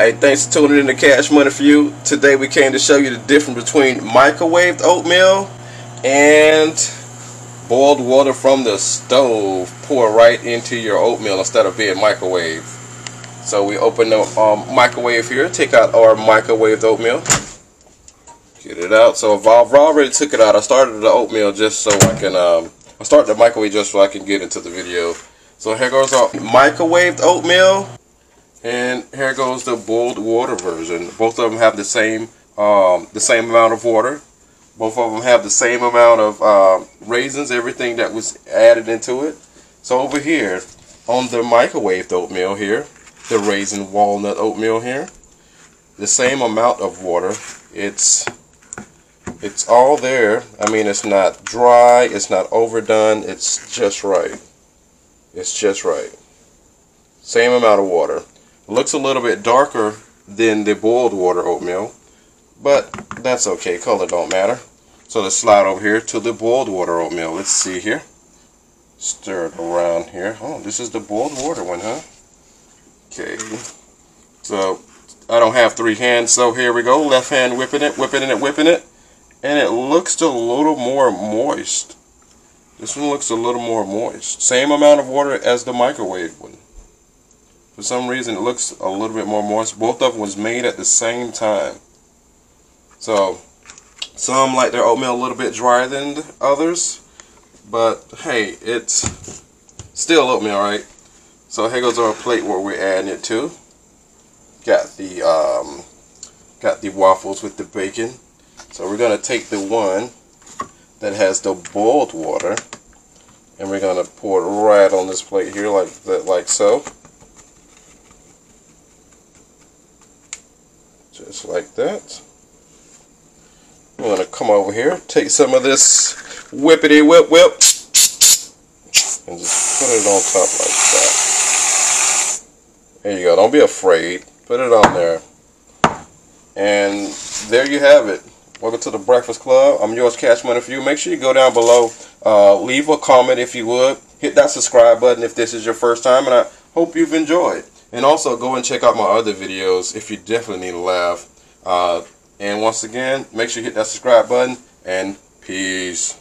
Hey, thanks for tuning in to Cash Money for You. Today we came to show you the difference between microwaved oatmeal and boiled water from the stove. Pour right into your oatmeal instead of being microwave. So we open the um, microwave here, take out our microwaved oatmeal. Get it out. So I've already took it out. I started the oatmeal just so I can, um, I started the microwave just so I can get into the video. So here goes our microwaved oatmeal. And here goes the boiled water version. Both of them have the same um, the same amount of water. Both of them have the same amount of uh, raisins, everything that was added into it. So over here on the microwaved oatmeal here, the raisin walnut oatmeal here, the same amount of water. It's it's all there. I mean, it's not dry. It's not overdone. It's just right. It's just right. Same amount of water. Looks a little bit darker than the boiled water oatmeal, but that's okay. Color don't matter. So let's slide over here to the boiled water oatmeal. Let's see here. Stir it around here. Oh, this is the boiled water one, huh? Okay. So I don't have three hands, so here we go. Left hand whipping it, whipping it, whipping it. And it looks a little more moist. This one looks a little more moist. Same amount of water as the microwave one. For some reason, it looks a little bit more moist. Both of them was made at the same time. So, some like their oatmeal a little bit drier than others. But, hey, it's still oatmeal, right? So here goes our plate where we're adding it to. Got the, um, got the waffles with the bacon. So we're going to take the one that has the boiled water and we're going to pour it right on this plate here like that like so just like that. I'm going to come over here, take some of this whippity whip whip, and just put it on top like that. There you go. Don't be afraid. Put it on there. And there you have it. Welcome to the Breakfast Club. I'm yours, Cash Money for you. Make sure you go down below, uh, leave a comment if you would. Hit that subscribe button if this is your first time, and I hope you've enjoyed. And also go and check out my other videos if you definitely need a laugh. Uh, and once again, make sure you hit that subscribe button and peace.